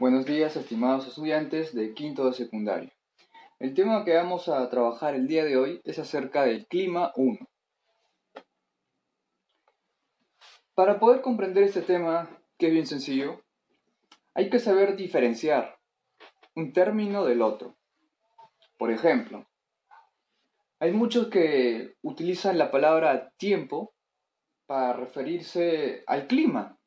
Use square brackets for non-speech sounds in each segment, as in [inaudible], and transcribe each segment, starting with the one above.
Buenos días, estimados estudiantes de quinto de secundaria. El tema que vamos a trabajar el día de hoy es acerca del clima 1. Para poder comprender este tema, que es bien sencillo, hay que saber diferenciar un término del otro. Por ejemplo, hay muchos que utilizan la palabra tiempo para referirse al clima.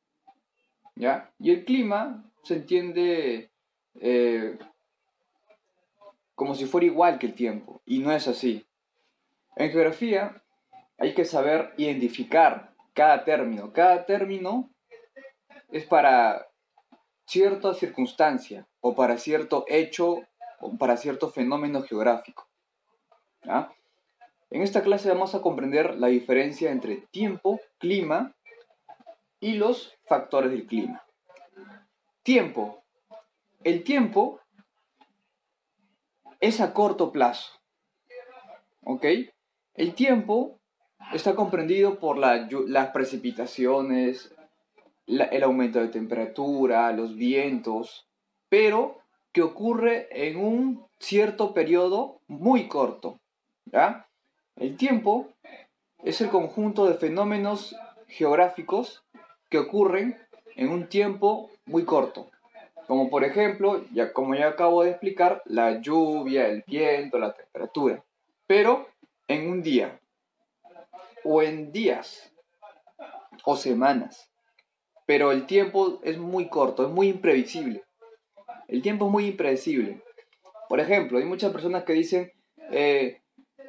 ¿Ya? Y el clima se entiende eh, como si fuera igual que el tiempo, y no es así. En geografía hay que saber identificar cada término. Cada término es para cierta circunstancia, o para cierto hecho, o para cierto fenómeno geográfico. En esta clase vamos a comprender la diferencia entre tiempo, clima y los factores del clima. Tiempo. El tiempo es a corto plazo. ¿Ok? El tiempo está comprendido por las precipitaciones, el aumento de temperatura, los vientos, pero que ocurre en un cierto periodo muy corto. ¿ya? El tiempo es el conjunto de fenómenos geográficos que ocurren en un tiempo muy corto. Como por ejemplo, ya como ya acabo de explicar, la lluvia, el viento, la temperatura. Pero en un día, o en días, o semanas. Pero el tiempo es muy corto, es muy imprevisible. El tiempo es muy impredecible. Por ejemplo, hay muchas personas que dicen, eh,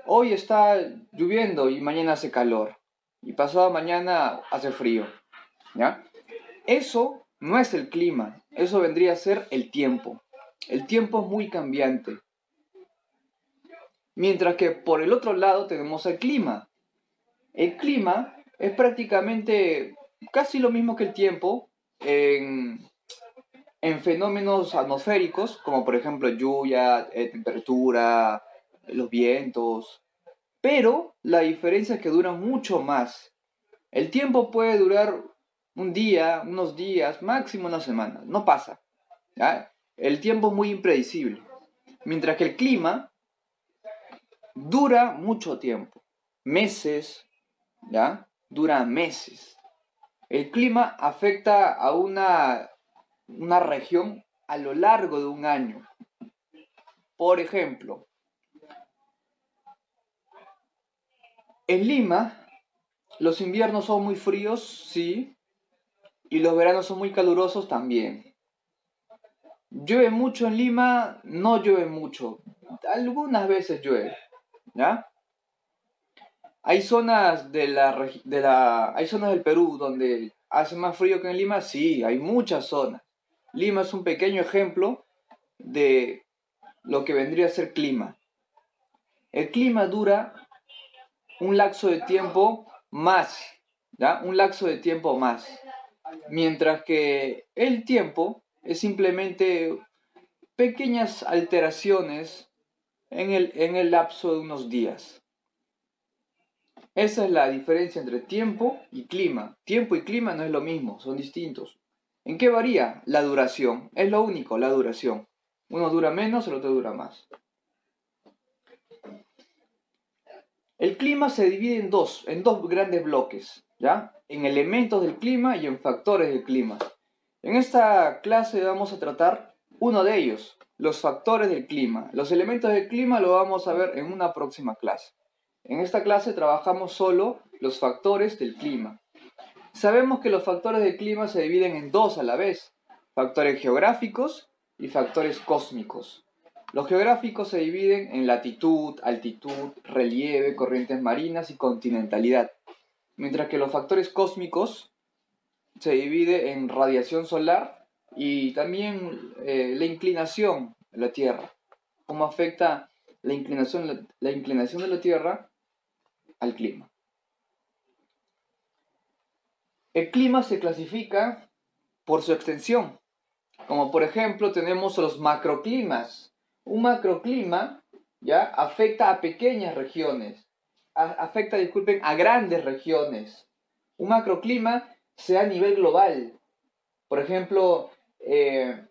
hoy está lloviendo y mañana hace calor. Y pasado mañana hace frío. ¿Ya? Eso no es el clima, eso vendría a ser el tiempo. El tiempo es muy cambiante. Mientras que por el otro lado tenemos el clima. El clima es prácticamente casi lo mismo que el tiempo en, fenómenos atmosféricos, como por ejemplo lluvia, eh, temperatura, los vientos. Pero la diferencia es que dura mucho más. El tiempo puede durar un día, unos días, máximo una semana. No pasa. El tiempo es muy impredecible. Mientras que el clima dura mucho tiempo. Meses, ¿ya? Dura meses. El clima afecta a una, una región a lo largo de un año. Por ejemplo, en Lima, los inviernos son muy fríos, sí, y los veranos son muy calurosos también. Llueve mucho en Lima, no llueve mucho. Algunas veces llueve, ¿ya? Hay zonas de la, de la hay zonas del Perú donde hace más frío que en Lima, sí, hay muchas zonas. Lima es un pequeño ejemplo de lo que vendría a ser clima. El clima dura un lapso de tiempo más, ¿ya? Un lapso de tiempo más mientras que el tiempo es simplemente pequeñas alteraciones en el, en el lapso de unos días. Esa es la diferencia entre tiempo y clima. Tiempo y clima no es lo mismo, son distintos. ¿En qué varía? La duración. Es lo único, la duración. Uno dura menos, el otro dura más. El clima se divide en dos, en dos grandes bloques, En elementos del clima y en factores del clima. En esta clase vamos a tratar uno de ellos, los factores del clima. Los elementos del clima lo vamos a ver en una próxima clase. En esta clase trabajamos solo los factores del clima. Sabemos que los factores del clima se dividen en dos a la vez, factores geográficos y factores cósmicos. Los geográficos se dividen en latitud, altitud, relieve, corrientes marinas y continentalidad, mientras que los factores cósmicos se dividen en radiación solar y también eh, la inclinación de la Tierra, cómo afecta la inclinación, la inclinación de la Tierra al clima. El clima se clasifica por su extensión, como por ejemplo tenemos los macroclimas, un macroclima ya afecta a pequeñas regiones, afecta, disculpen, a grandes regiones. Un macroclima sea a nivel global. Por ejemplo, eh,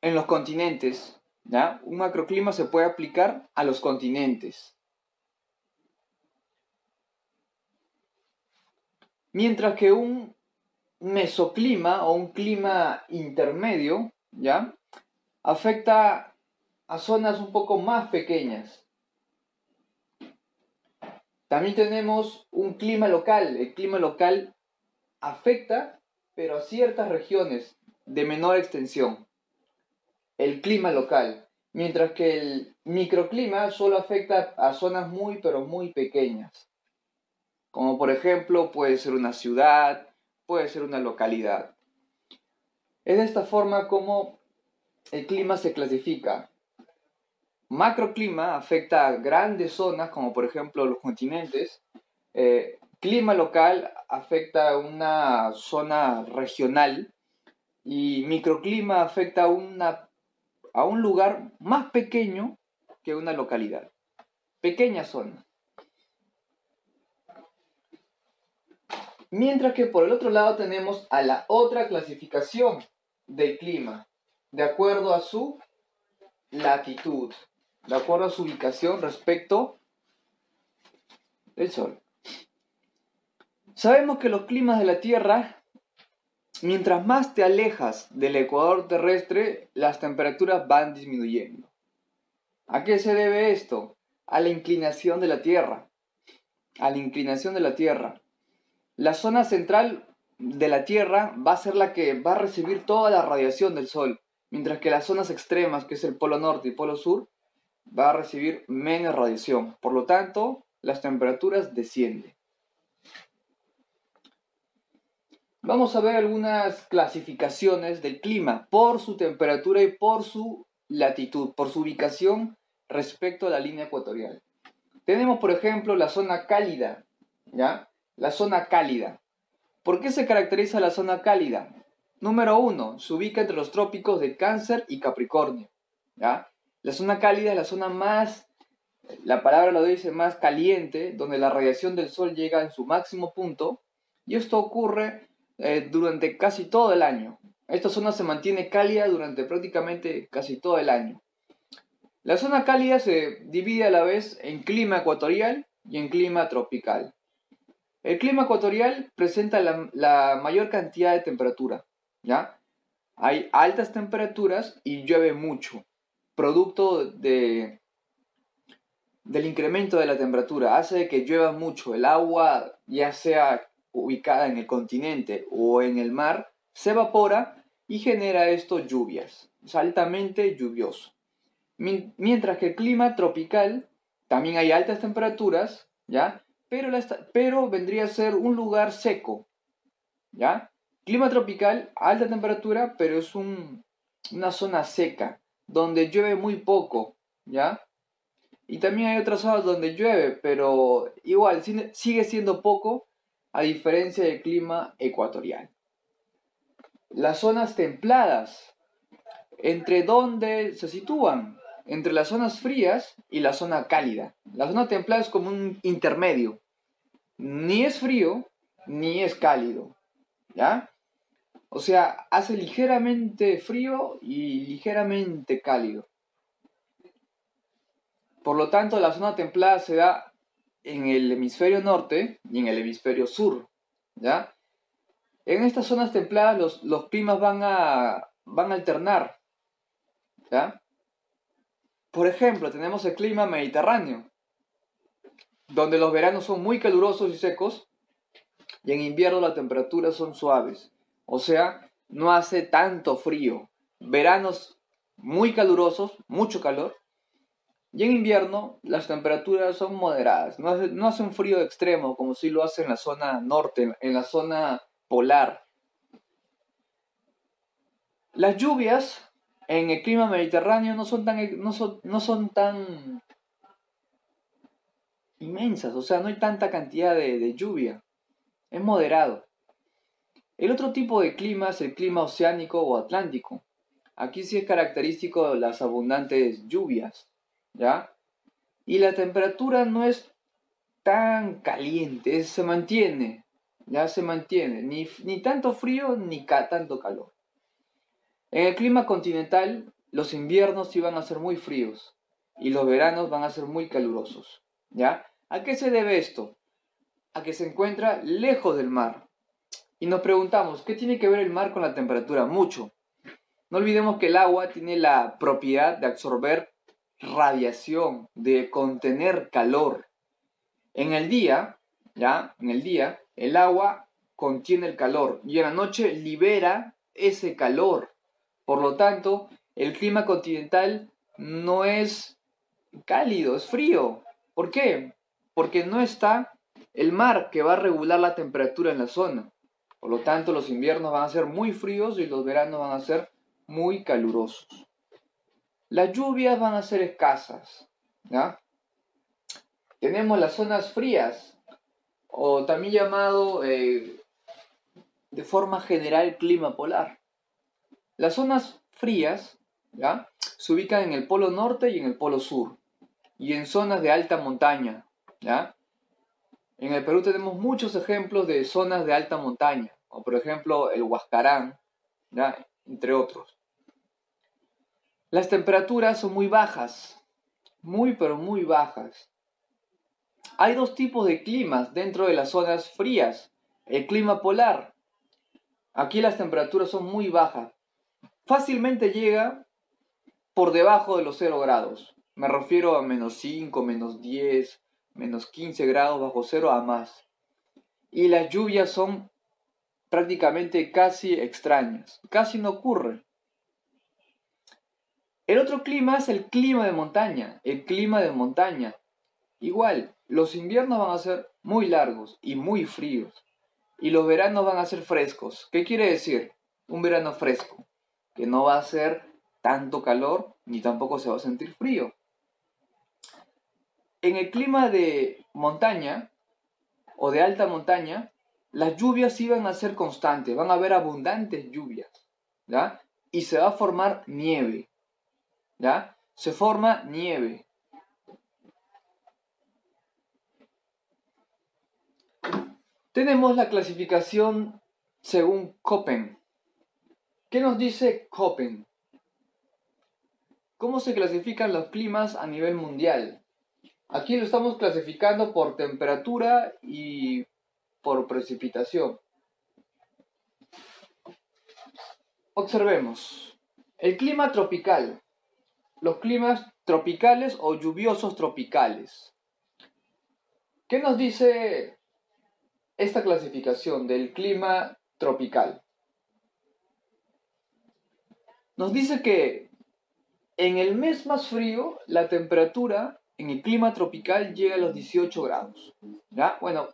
en los continentes. ¿ya? Un macroclima se puede aplicar a los continentes. Mientras que un mesoclima o un clima intermedio, ¿ya? Afecta a zonas un poco más pequeñas. También tenemos un clima local. El clima local afecta, pero a ciertas regiones de menor extensión. El clima local. Mientras que el microclima solo afecta a zonas muy, pero muy pequeñas. Como por ejemplo puede ser una ciudad, puede ser una localidad. Es de esta forma como el clima se clasifica. Macroclima afecta a grandes zonas, como por ejemplo los continentes. Eh, clima local afecta a una zona regional. Y microclima afecta una, a un lugar más pequeño que una localidad. Pequeña zona. Mientras que por el otro lado tenemos a la otra clasificación del clima, de acuerdo a su latitud de acuerdo a su ubicación respecto del Sol. Sabemos que los climas de la Tierra, mientras más te alejas del ecuador terrestre, las temperaturas van disminuyendo. ¿A qué se debe esto? A la inclinación de la Tierra. A la inclinación de la Tierra. La zona central de la Tierra va a ser la que va a recibir toda la radiación del Sol, mientras que las zonas extremas, que es el Polo Norte y Polo Sur, va a recibir menos radiación. Por lo tanto, las temperaturas descienden. Vamos a ver algunas clasificaciones del clima por su temperatura y por su latitud, por su ubicación respecto a la línea ecuatorial. Tenemos, por ejemplo, la zona cálida, ¿ya? La zona cálida. ¿Por qué se caracteriza la zona cálida? Número uno, se ubica entre los trópicos de Cáncer y Capricornio, ¿ya? La zona cálida es la zona más, la palabra lo dice, más caliente, donde la radiación del sol llega en su máximo punto, y esto ocurre eh, durante casi todo el año. Esta zona se mantiene cálida durante prácticamente casi todo el año. La zona cálida se divide a la vez en clima ecuatorial y en clima tropical. El clima ecuatorial presenta la, la mayor cantidad de temperatura, ¿ya? Hay altas temperaturas y llueve mucho producto de, del incremento de la temperatura, hace que llueva mucho. El agua, ya sea ubicada en el continente o en el mar, se evapora y genera esto lluvias. Es altamente lluvioso. Mientras que el clima tropical, también hay altas temperaturas, ¿ya? Pero, pero vendría a ser un lugar seco, ¿ya? Clima tropical, alta temperatura, pero es una zona seca donde llueve muy poco, ¿ya? Y también hay otras zonas donde llueve, pero igual sigue siendo poco a diferencia del clima ecuatorial. Las zonas templadas, ¿entre dónde se sitúan? Entre las zonas frías y la zona cálida. La zona templada es como un intermedio. Ni es frío, ni es cálido. ¿Ya? O sea, hace ligeramente frío y ligeramente cálido. Por lo tanto, la zona templada se da en el hemisferio norte y en el hemisferio sur. ¿ya? En estas zonas templadas los, los climas van a, van a alternar. ¿ya? Por ejemplo, tenemos el clima mediterráneo, donde los veranos son muy calurosos y secos y en invierno las temperaturas son suaves. O sea, no hace tanto frío. Veranos muy calurosos, mucho calor. Y en invierno las temperaturas son moderadas. No hace, un frío extremo como si lo hace en la zona norte, en la zona polar. Las lluvias en el clima mediterráneo no son tan, no son, tan inmensas, o sea, no hay tanta cantidad de lluvia. Es moderado. El otro tipo de clima es el clima oceánico o atlántico. Aquí sí es característico las abundantes lluvias, ¿ya? Y la temperatura no es tan caliente, se mantiene, ya se mantiene, ni, ni tanto frío ni tanto calor. En el clima continental, los inviernos iban a ser muy fríos y los veranos van a ser muy calurosos. ¿Ya? ¿A qué se debe esto? A que se encuentra lejos del mar. Y nos preguntamos, ¿qué tiene que ver el mar con la temperatura? Mucho. No olvidemos que el agua tiene la propiedad de absorber radiación, de contener calor. En el día, ¿ya? En el día, el agua contiene el calor y en la noche libera ese calor. Por lo tanto, el clima continental no es cálido, es frío. ¿Por qué? Porque no está el mar que va a regular la temperatura en la zona. Por lo tanto, los inviernos van a ser muy fríos y los veranos van a ser muy calurosos. Las lluvias van a ser escasas. ¿ya? Tenemos las zonas frías, o también llamado eh, de forma general clima polar. Las zonas frías se ubican en el polo norte y en el polo sur, y en zonas de alta montaña. En el Perú tenemos muchos ejemplos de zonas de alta montaña, o por ejemplo el Huascarán, entre otros. Las temperaturas son muy bajas, muy pero muy bajas. Hay dos tipos de climas dentro de las zonas frías. El clima polar. Aquí las temperaturas son muy bajas. Fácilmente llega por debajo de los 0 grados. Me refiero a menos 5, menos 10, menos 15 grados bajo cero a más. Y las lluvias son prácticamente casi extrañas. Casi no ocurre. El otro clima es el clima de montaña. El clima de montaña. Igual, los inviernos van a ser muy largos y muy fríos. Y los veranos van a ser frescos. ¿Qué quiere decir? Un verano fresco. Que no va a ser tanto calor ni tampoco se va a sentir frío. En el clima de montaña o de alta montaña, las lluvias iban a ser constantes, van a haber abundantes lluvias, ¿ya? Y se va a formar nieve. ¿ya? Se forma nieve. Tenemos la clasificación según Köppen. ¿Qué nos dice Köppen? ¿Cómo se clasifican los climas a nivel mundial? Aquí lo estamos clasificando por temperatura y por precipitación. Observemos. El clima tropical los climas tropicales o lluviosos tropicales. ¿Qué nos dice esta clasificación del clima tropical? Nos dice que en el mes más frío la temperatura en el clima tropical llega a los 18 grados. ¿Ya? Bueno,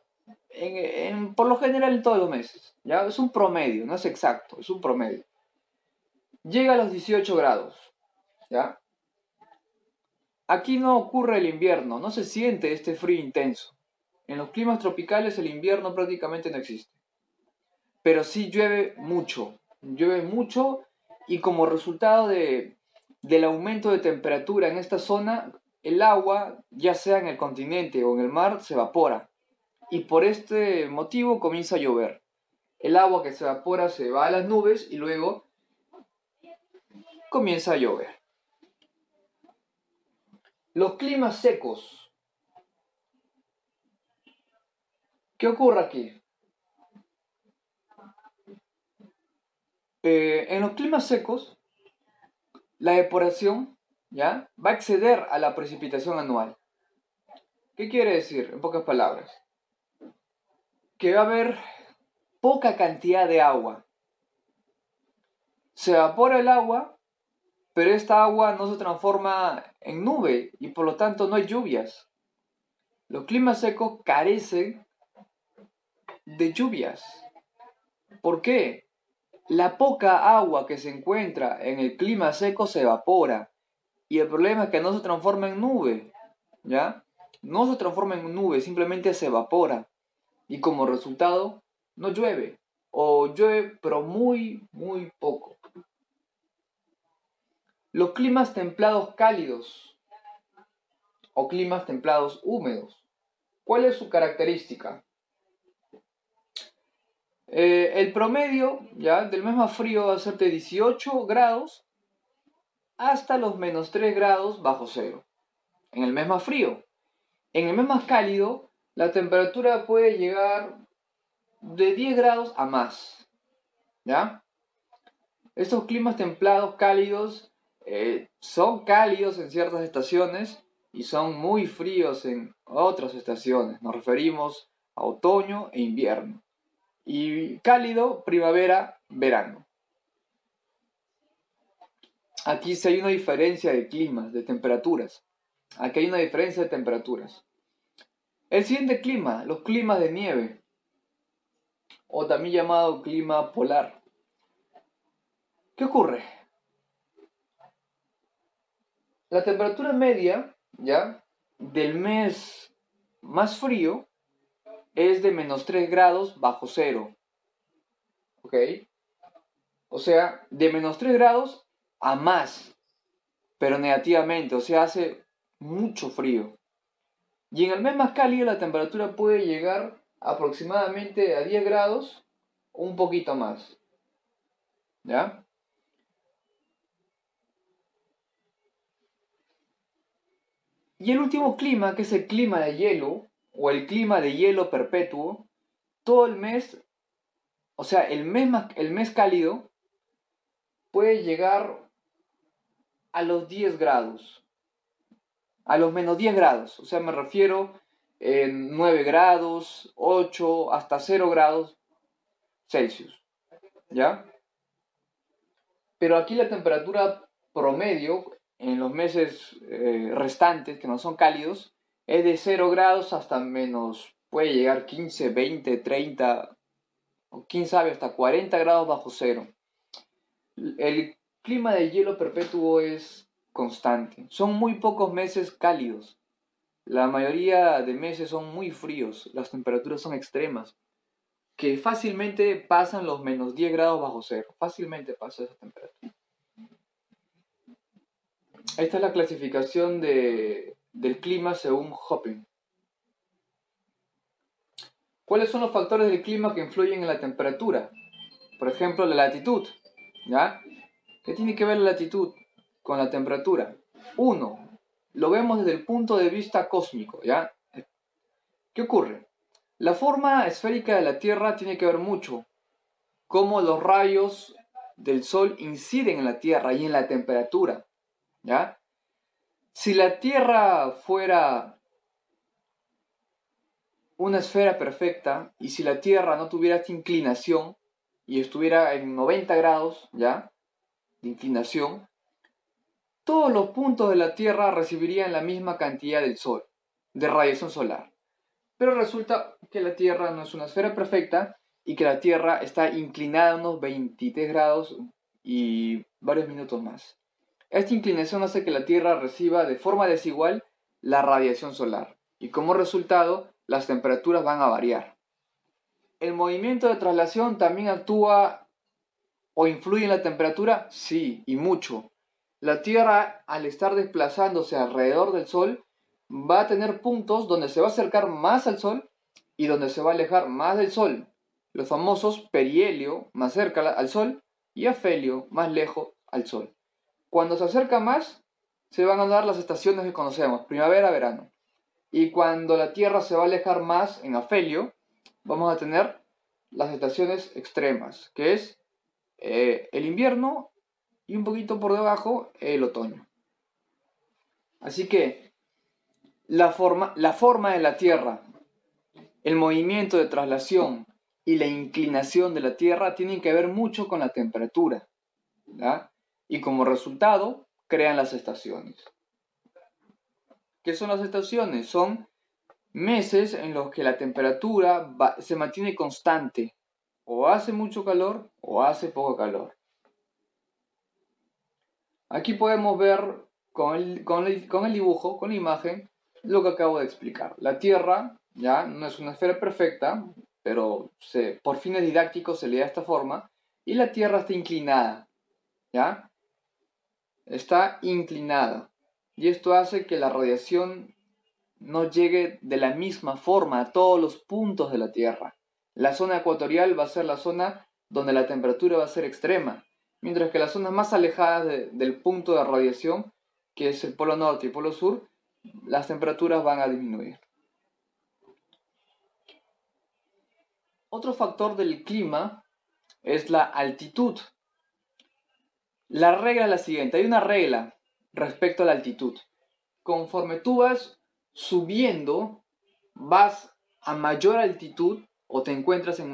por lo general en todos los meses. ¿ya? Es un promedio, no es exacto, es un promedio. Llega a los 18 grados. ¿ya? Aquí no ocurre el invierno, no se siente este frío intenso. En los climas tropicales el invierno prácticamente no existe. Pero sí llueve mucho, llueve mucho y como resultado de, del aumento de temperatura en esta zona, el agua, ya sea en el continente o en el mar, se evapora. Y por este motivo comienza a llover. El agua que se evapora se va a las nubes y luego comienza a llover. Los climas secos. ¿Qué ocurre aquí? Eh, en los climas secos, la evaporación va a exceder a la precipitación anual. ¿Qué quiere decir, en pocas palabras? Que va a haber poca cantidad de agua. Se evapora el agua pero esta agua no se transforma en nube y por lo tanto no hay lluvias. Los climas secos carecen de lluvias. ¿Por qué? La poca agua que se encuentra en el clima seco se evapora y el problema es que no se transforma en nube, ¿ya? No se transforma en nube, simplemente se evapora y como resultado no llueve o llueve pero muy, muy poco. Los climas templados cálidos o climas templados húmedos. ¿Cuál es su característica? Eh, el promedio ya del mes más frío va a ser de 18 grados hasta los menos 3 grados bajo cero. En el mes más frío. En el mes más cálido, la temperatura puede llegar de 10 grados a más. ¿Ya? Estos climas templados, cálidos, eh, son cálidos en ciertas estaciones y son muy fríos en otras estaciones. Nos referimos a otoño e invierno. Y cálido, primavera, verano. Aquí sí hay una diferencia de climas, de temperaturas. Aquí hay una diferencia de temperaturas. El siguiente clima, los climas de nieve, o también llamado clima polar. ¿Qué ocurre? La temperatura media, ¿ya? Del mes más frío es de menos 3 grados bajo cero. ¿Ok? O sea, de menos 3 grados a más, pero negativamente, o sea, hace mucho frío. Y en el mes más cálido la temperatura puede llegar aproximadamente a 10 grados o un poquito más. ¿Ya? Y el último clima, que es el clima de hielo, o el clima de hielo perpetuo, todo el mes, o sea, el mes, el mes cálido puede llegar a los 10 grados, a los menos 10 grados, o sea, me refiero en 9 grados, 8, hasta 0 grados Celsius, ¿ya? Pero aquí la temperatura promedio en los meses eh, restantes, que no son cálidos, es de 0 grados hasta menos, puede llegar 15, 20, 30, o quién sabe, hasta 40 grados bajo cero. El clima de hielo perpetuo es constante. Son muy pocos meses cálidos. La mayoría de meses son muy fríos. Las temperaturas son extremas. Que fácilmente pasan los menos 10 grados bajo cero. Fácilmente pasa esa temperatura. Esta es la clasificación de del clima según Hopping. ¿Cuáles son los factores del clima que influyen en la temperatura? Por ejemplo, la latitud. ¿Ya? ¿Qué tiene que ver la latitud con la temperatura? Uno, lo vemos desde el punto de vista cósmico. ¿Ya? ¿Qué ocurre? La forma esférica de la Tierra tiene que ver mucho cómo los rayos del Sol inciden en la Tierra y en la temperatura. ¿Ya? Si la Tierra fuera una esfera perfecta y si la Tierra no tuviera esta inclinación y estuviera en 90 grados ya inclinación, todos los puntos de la Tierra recibirían la misma cantidad del Sol, de radiación solar. Pero resulta que la Tierra no es una esfera perfecta y que la Tierra está inclinada unos 23 grados y varios minutos más. Esta inclinación hace que la Tierra reciba de forma desigual la radiación solar y como resultado las temperaturas van a variar. ¿El movimiento de traslación también actúa o influye en la temperatura? Sí, y mucho. La Tierra, al estar desplazándose alrededor del Sol, va a tener puntos donde se va a acercar más al Sol y donde se va a alejar más del Sol. Los famosos perihelio, más cerca al Sol, y afelio, más lejos al Sol. Cuando se acerca más, se van a dar las estaciones que conocemos, primavera, verano. Y cuando la Tierra se va a alejar más en afelio, vamos a tener las estaciones extremas, que es eh, el invierno y un poquito por debajo el otoño. Así que la forma, la forma de la Tierra, el movimiento de traslación y la inclinación de la Tierra tienen que ver mucho con la temperatura. y como resultado crean las estaciones. ¿Qué son las estaciones? Son meses en los que la temperatura se mantiene constante. O hace mucho calor o hace poco calor. Aquí podemos ver con el, con el, dibujo, con la imagen, lo que acabo de explicar. La Tierra ya no es una esfera perfecta, pero por fines didácticos se le da esta forma, y la Tierra está inclinada. ¿ya? está inclinada y esto hace que la radiación no llegue de la misma forma a todos los puntos de la Tierra, La zona ecuatorial va a ser la zona donde la temperatura va a ser extrema, mientras que las zonas más alejadas del punto de radiación, que es el polo norte y el polo sur, las temperaturas van a disminuir. Otro factor del clima es la altitud. La regla es la siguiente, hay una regla respecto a la altitud. Conforme tú vas subiendo, vas a mayor altitud o te encuentras en,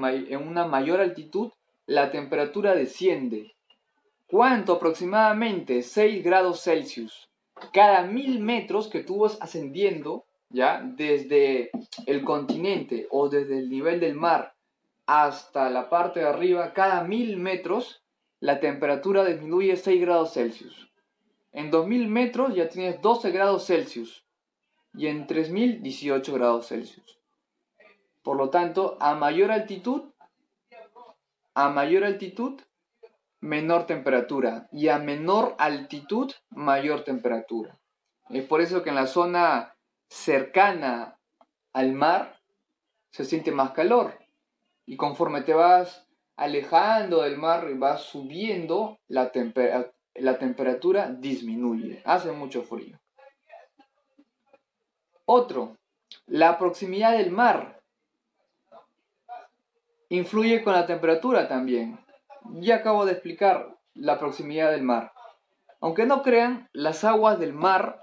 una mayor altitud, la temperatura desciende. ¿Cuánto? Aproximadamente 6 grados Celsius. Cada mil metros que tú vas ascendiendo, ¿ya? Desde el continente o desde el nivel del mar hasta la parte de arriba, cada mil metros, la temperatura disminuye 6 grados Celsius. En 2000 metros ya tienes 12 grados Celsius y en 3000 18 grados Celsius. Por lo tanto, a mayor altitud, a mayor altitud, menor temperatura y a menor altitud, mayor temperatura. Es por eso que en la zona cercana al mar se siente más calor y conforme te vas alejando del mar y vas subiendo, la, la temperatura disminuye, hace mucho frío. Otro, la proximidad del mar influye con la temperatura también. Ya acabo de explicar la proximidad del mar. Aunque no crean, las aguas del mar,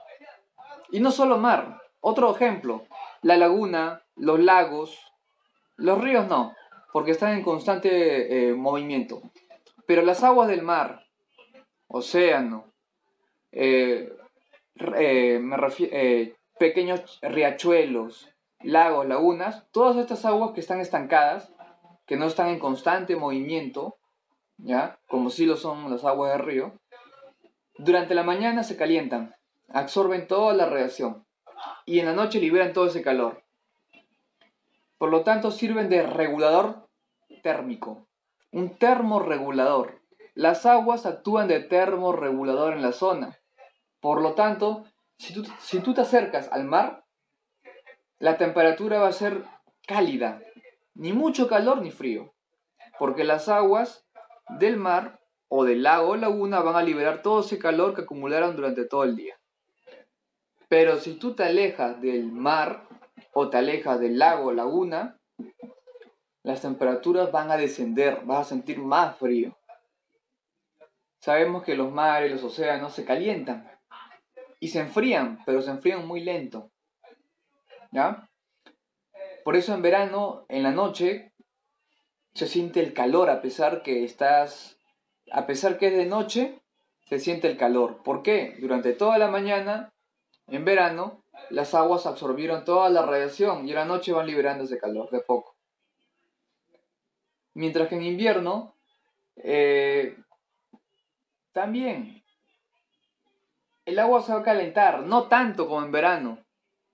y no solo mar, otro ejemplo, la laguna, los lagos, los ríos no, porque están en constante eh, movimiento. Pero las aguas del mar, océano, eh, eh, pequeños riachuelos, lagos, lagunas, todas estas aguas que están estancadas, que no están en constante movimiento, ¿ya? Como si lo son las aguas del río, durante la mañana se calientan, absorben toda la radiación y en la noche liberan todo ese calor. Por lo tanto, sirven de regulador térmico, un termorregulador. Las aguas actúan de termorregulador en la zona. Por lo tanto, si tú, si tú te acercas al mar, la temperatura va a ser cálida, ni mucho calor ni frío, porque las aguas del mar o del lago o laguna van a liberar todo ese calor que acumularon durante todo el día. Pero si tú te alejas del mar o te alejas del lago o laguna, las temperaturas van a descender, vas a sentir más frío. Sabemos que los mares, los océanos se calientan y se enfrían, pero se enfrían muy lento. ¿Ya? Por eso en verano, en la noche, se siente el calor a pesar que estás, a pesar que es de noche, se siente el calor. ¿Por qué? Durante toda la mañana, en verano, las aguas absorbieron toda la radiación y en la noche van liberando ese calor de poco. Mientras que en invierno eh, también el agua se va a calentar, no tanto como en verano,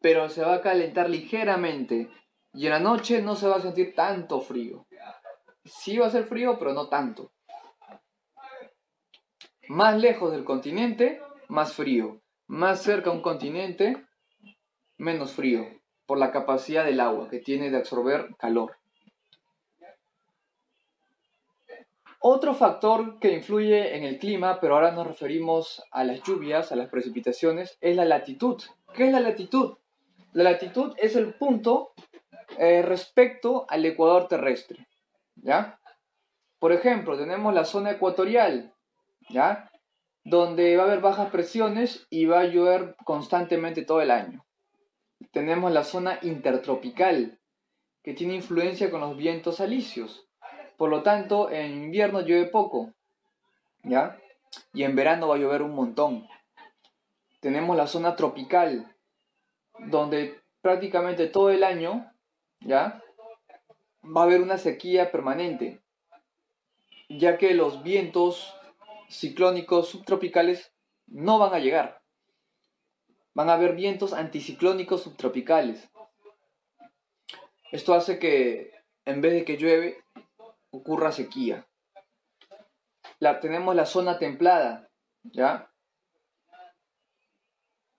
pero se va a calentar ligeramente y en la noche no se va a sentir tanto frío. Sí va a ser frío, pero no tanto. Más lejos del continente, más frío. Más cerca a un continente, menos frío, por la capacidad del agua que tiene de absorber calor. Otro factor que influye en el clima, pero ahora nos referimos a las lluvias, a las precipitaciones, es la latitud. ¿Qué es la latitud? La latitud es el punto eh, respecto al ecuador terrestre. ¿Ya? Por ejemplo, tenemos la zona ecuatorial, ¿ya? Donde va a haber bajas presiones y va a llover constantemente todo el año. Tenemos la zona intertropical, que tiene influencia con los vientos alisios. Por lo tanto, en invierno llueve poco, ¿ya? Y en verano va a llover un montón. Tenemos la zona tropical, donde prácticamente todo el año, ¿ya? Va a haber una sequía permanente, ya que los vientos ciclónicos subtropicales no van a llegar. Van a haber vientos anticiclónicos subtropicales. Esto hace que en vez de que llueve, ocurra sequía. La, tenemos la zona templada, ¿ya?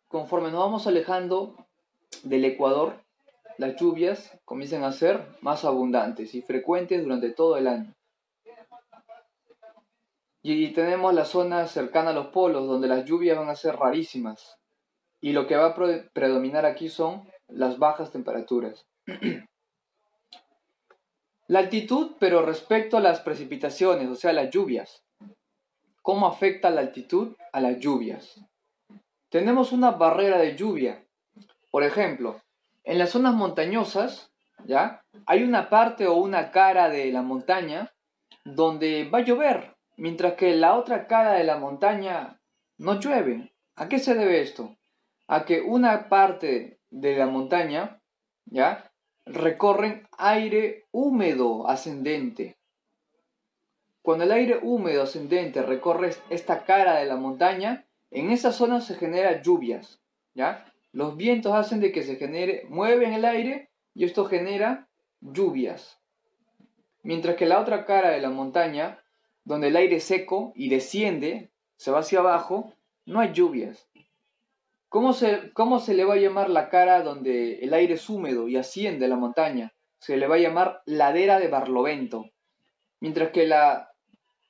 Conforme nos vamos alejando del Ecuador, las lluvias comienzan a ser más abundantes y frecuentes durante todo el año. Y tenemos las zonas cercanas a los polos donde las lluvias van a ser rarísimas. Y lo que va a predominar aquí son las bajas temperaturas. [clears throat] la altitud, pero respecto a las precipitaciones, o sea, las lluvias. ¿Cómo afecta la altitud a las lluvias? Tenemos una barrera de lluvia. Por ejemplo, en las zonas montañosas, ¿ya? Hay una parte o una cara de la montaña donde va a llover mientras que la otra cara de la montaña no llueve. ¿A qué se debe esto? A que una parte de la montaña, ¿ya? Recorren aire húmedo ascendente. Cuando el aire húmedo ascendente recorre esta cara de la montaña, en esa zona se generan lluvias, ¿ya? Los vientos hacen de que se genere, mueven el aire y esto genera lluvias. Mientras que la otra cara de la montaña donde el aire seco y desciende, se va hacia abajo, no hay lluvias. ¿Cómo se, ¿Cómo se le va a llamar la cara donde el aire es húmedo y asciende a la montaña? Se le va a llamar ladera de Barlovento. Mientras que la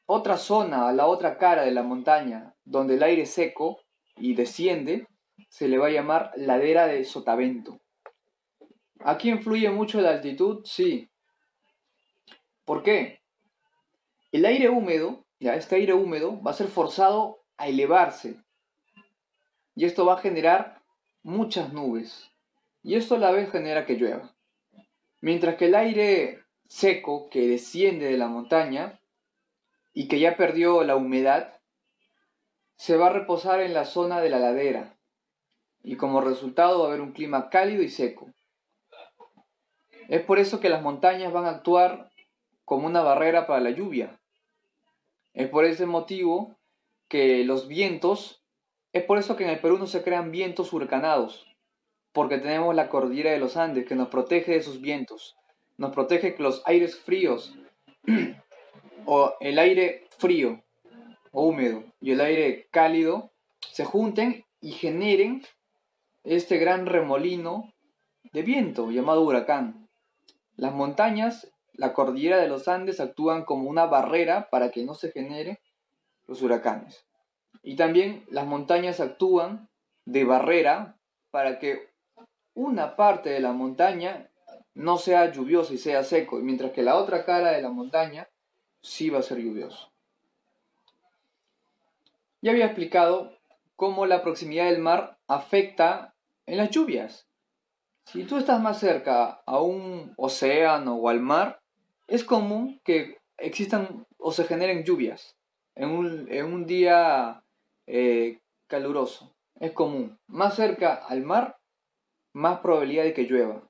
otra zona, la otra cara de la montaña, donde el aire es seco y desciende, se le va a llamar ladera de Sotavento. ¿Aquí influye mucho la altitud? Sí. ¿Por qué? El aire húmedo, ya este aire húmedo, va a ser forzado a elevarse. Y esto va a generar muchas nubes. Y esto a la vez genera que llueva. Mientras que el aire seco que desciende de la montaña y que ya perdió la humedad, se va a reposar en la zona de la ladera. Y como resultado va a haber un clima cálido y seco. Es por eso que las montañas van a actuar como una barrera para la lluvia. Es por ese motivo que los vientos, es por eso que en el Perú no se crean vientos huracanados, porque tenemos la cordillera de los Andes que nos protege de esos vientos, nos protege que los aires fríos [clears throat] o el aire frío o húmedo y el aire cálido se junten y generen este gran remolino de viento llamado huracán. Las montañas la cordillera de los Andes actúan como una barrera para que no se generen los huracanes. Y también las montañas actúan de barrera para que una parte de la montaña no sea lluviosa y sea seco, mientras que la otra cara de la montaña sí va a ser lluvioso. Ya había explicado cómo la proximidad del mar afecta en las lluvias. Si tú estás más cerca a un océano o al mar, es común que existan o se generen lluvias en un, día eh, caluroso. Es común. Más cerca al mar, más probabilidad de que llueva.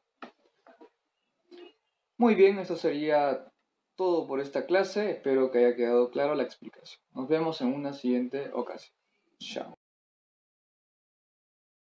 Muy bien, eso sería todo por esta clase. Espero que haya quedado claro la explicación. Nos vemos en una siguiente ocasión. Chao.